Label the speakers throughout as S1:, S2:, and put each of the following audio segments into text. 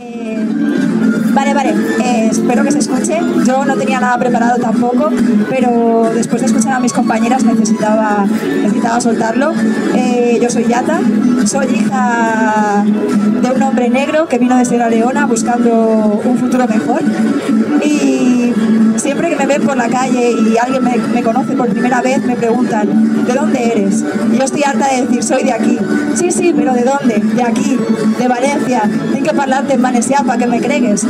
S1: Eh, vale, vale, eh, espero que se escuche. Yo no tenía nada preparado tampoco, pero después de escuchar a mis compañeras necesitaba, necesitaba soltarlo. Eh, yo soy Yata, soy hija de un hombre negro que vino de Sierra Leona buscando un futuro mejor. Por la calle y alguien me, conoce por primera vez, me preguntan, ¿de dónde eres? Yo estoy harta de decir, soy de aquí. Sí, sí, pero ¿de dónde? De aquí, de Valencia. Tengo que hablarte en valencià para que me cregues.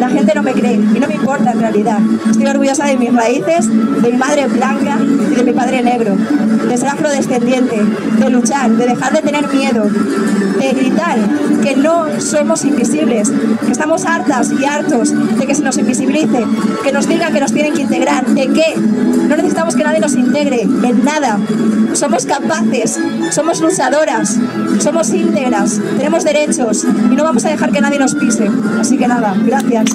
S1: La gente no me cree y no me importa en realidad. Estoy orgullosa de mis raíces, de mi madre blanca y de mi padre negro, de ser afrodescendiente, de luchar, de dejar de tener miedo, no somos invisibles, que estamos hartas y hartos de que se nos invisibilice, que nos digan que nos tienen que integrar. ¿De qué? No necesitamos que nadie nos integre en nada. Somos capaces, somos luchadoras, somos íntegras, tenemos derechos y no vamos a dejar que nadie nos pise. Así que nada, gracias.